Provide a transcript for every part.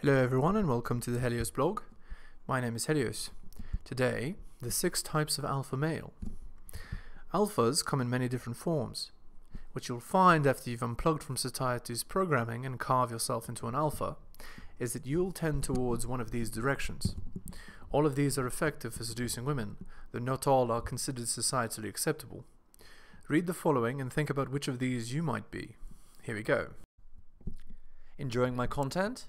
Hello everyone and welcome to the Helios blog. My name is Helios. Today, the six types of alpha male. Alphas come in many different forms. What you'll find after you've unplugged from society's programming and carve yourself into an alpha is that you'll tend towards one of these directions. All of these are effective for seducing women, though not all are considered societally acceptable. Read the following and think about which of these you might be. Here we go. Enjoying my content?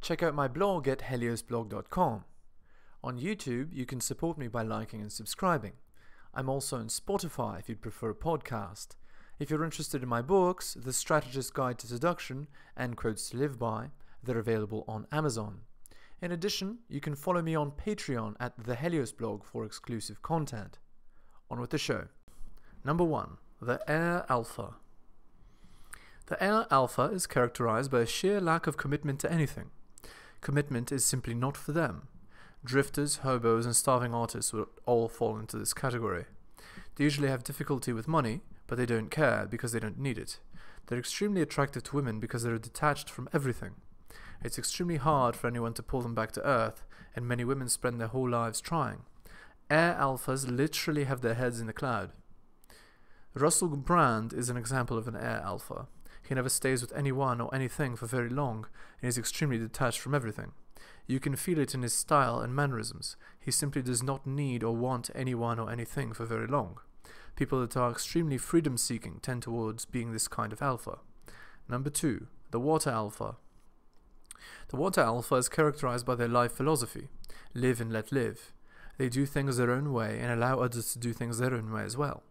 Check out my blog at heliosblog.com. On YouTube, you can support me by liking and subscribing. I'm also on Spotify if you'd prefer a podcast. If you're interested in my books, The Strategist's Guide to Seduction and Quotes to Live By, they're available on Amazon. In addition, you can follow me on Patreon at the Helios blog for exclusive content. On with the show. Number 1. The Air Alpha. The Air Alpha is characterized by a sheer lack of commitment to anything commitment is simply not for them. Drifters, hobos, and starving artists would all fall into this category. They usually have difficulty with money, but they don't care because they don't need it. They're extremely attractive to women because they're detached from everything. It's extremely hard for anyone to pull them back to earth, and many women spend their whole lives trying. Air alphas literally have their heads in the cloud. Russell Brand is an example of an air alpha. He never stays with anyone or anything for very long, and is extremely detached from everything. You can feel it in his style and mannerisms. He simply does not need or want anyone or anything for very long. People that are extremely freedom seeking tend towards being this kind of alpha. Number two, the water alpha. The water alpha is characterized by their life philosophy live and let live. They do things their own way and allow others to do things their own way as well.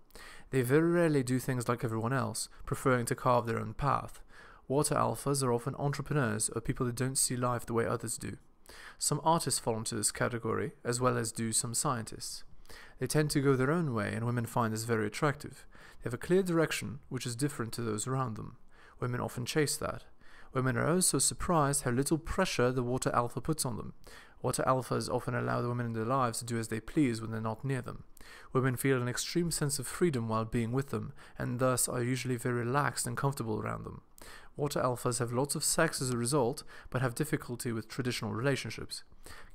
They very rarely do things like everyone else, preferring to carve their own path. Water alphas are often entrepreneurs or people who don't see life the way others do. Some artists fall into this category, as well as do some scientists. They tend to go their own way, and women find this very attractive. They have a clear direction, which is different to those around them. Women often chase that. Women are also surprised how little pressure the water alpha puts on them. Water alphas often allow the women in their lives to do as they please when they're not near them. Women feel an extreme sense of freedom while being with them, and thus are usually very relaxed and comfortable around them. Water alphas have lots of sex as a result, but have difficulty with traditional relationships.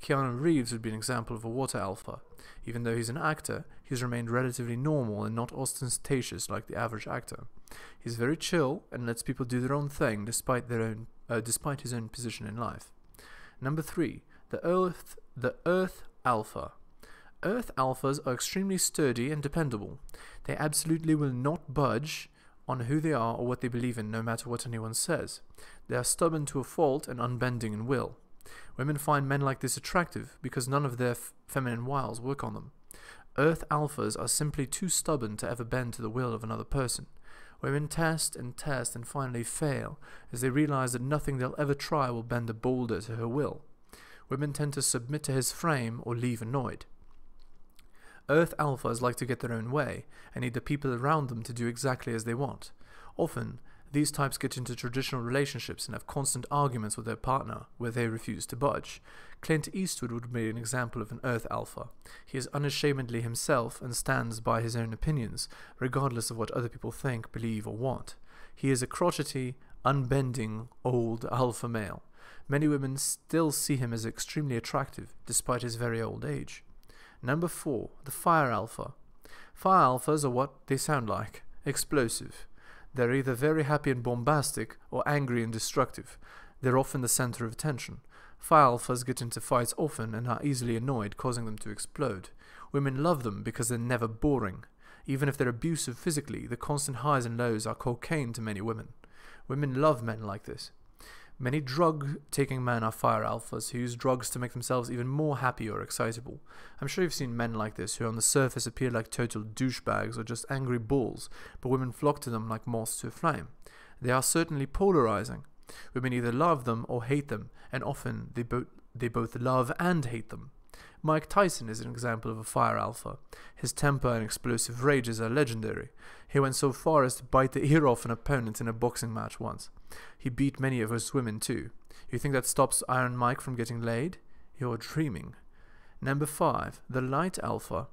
Keanu Reeves would be an example of a water alpha. Even though he's an actor, he's remained relatively normal and not ostentatious like the average actor. He's very chill and lets people do their own thing despite their own, uh, despite his own position in life. Number three, the Earth, the Earth Alpha. Earth alphas are extremely sturdy and dependable. They absolutely will not budge on who they are or what they believe in, no matter what anyone says. They are stubborn to a fault and unbending in will. Women find men like this attractive because none of their feminine wiles work on them. Earth alphas are simply too stubborn to ever bend to the will of another person. Women test and test and finally fail as they realize that nothing they'll ever try will bend a boulder to her will. Women tend to submit to his frame or leave annoyed. Earth alphas like to get their own way and need the people around them to do exactly as they want. Often, these types get into traditional relationships and have constant arguments with their partner where they refuse to budge. Clint Eastwood would be an example of an Earth alpha. He is unashamedly himself and stands by his own opinions, regardless of what other people think, believe, or want. He is a crotchety, unbending, old alpha male. Many women still see him as extremely attractive, despite his very old age. Number 4. The Fire Alpha. Fire Alphas are what they sound like explosive. They're either very happy and bombastic or angry and destructive. They're often the center of attention. Fire Alphas get into fights often and are easily annoyed, causing them to explode. Women love them because they're never boring. Even if they're abusive physically, the constant highs and lows are cocaine to many women. Women love men like this. Many drug taking men are fire alphas who use drugs to make themselves even more happy or excitable. I'm sure you've seen men like this who on the surface appear like total douchebags or just angry bulls, but women flock to them like moths to a flame. They are certainly polarizing. Women either love them or hate them, and often they, bo- they both love and hate them. Mike Tyson is an example of a fire alpha. His temper and explosive rages are legendary. He went so far as to bite the ear off an opponent in a boxing match once. He beat many of us women too. You think that stops Iron Mike from getting laid? You're dreaming. Number 5. The Light Alpha.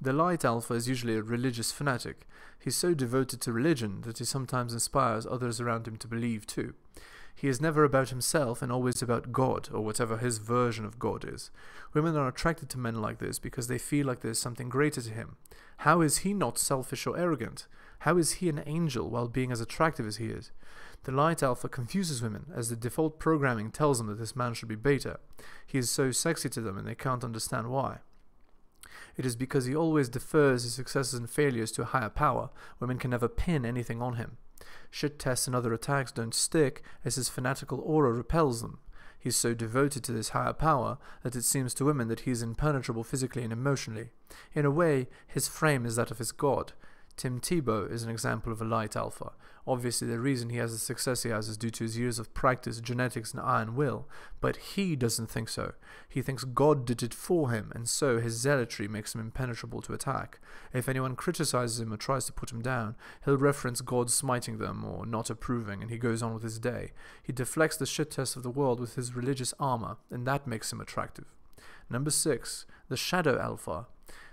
The Light Alpha is usually a religious fanatic. He's so devoted to religion that he sometimes inspires others around him to believe too. He is never about himself and always about God, or whatever his version of God is. Women are attracted to men like this because they feel like there's something greater to him. How is he not selfish or arrogant? How is he an angel while being as attractive as he is? The light alpha confuses women, as the default programming tells them that this man should be beta. He is so sexy to them and they can't understand why. It is because he always defers his successes and failures to a higher power. Women can never pin anything on him. Shit tests and other attacks don't stick, as his fanatical aura repels them. He is so devoted to this higher power that it seems to women that he is impenetrable physically and emotionally. In a way, his frame is that of his god, Tim Tebow is an example of a light alpha. Obviously, the reason he has the success he has is due to his years of practice, genetics, and iron will, but he doesn't think so. He thinks God did it for him, and so his zealotry makes him impenetrable to attack. If anyone criticizes him or tries to put him down, he'll reference God smiting them or not approving, and he goes on with his day. He deflects the shit test of the world with his religious armor, and that makes him attractive. Number 6. The Shadow Alpha.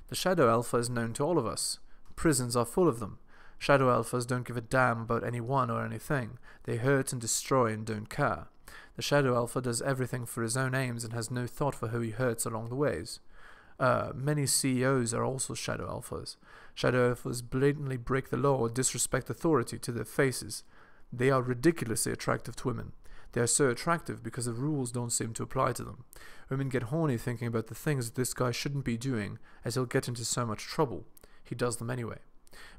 The Shadow Alpha is known to all of us. Prisons are full of them. Shadow alphas don't give a damn about anyone or anything. They hurt and destroy and don't care. The Shadow Alpha does everything for his own aims and has no thought for who he hurts along the ways. Uh, many CEOs are also Shadow Alphas. Shadow Alphas blatantly break the law or disrespect authority to their faces. They are ridiculously attractive to women. They are so attractive because the rules don't seem to apply to them. Women get horny thinking about the things this guy shouldn't be doing, as he'll get into so much trouble he does them anyway.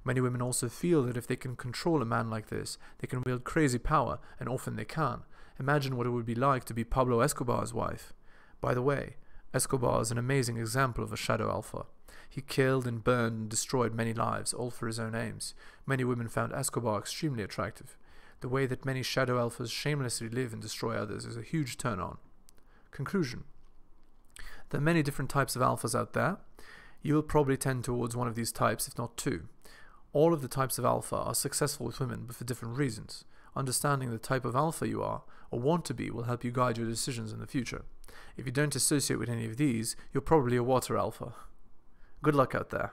Many women also feel that if they can control a man like this, they can wield crazy power, and often they can. Imagine what it would be like to be Pablo Escobar's wife. By the way, Escobar is an amazing example of a shadow alpha. He killed and burned and destroyed many lives, all for his own aims. Many women found Escobar extremely attractive. The way that many shadow alphas shamelessly live and destroy others is a huge turn on. Conclusion There are many different types of alphas out there you will probably tend towards one of these types, if not two. All of the types of alpha are successful with women, but for different reasons. Understanding the type of alpha you are, or want to be, will help you guide your decisions in the future. If you don't associate with any of these, you're probably a water alpha. Good luck out there.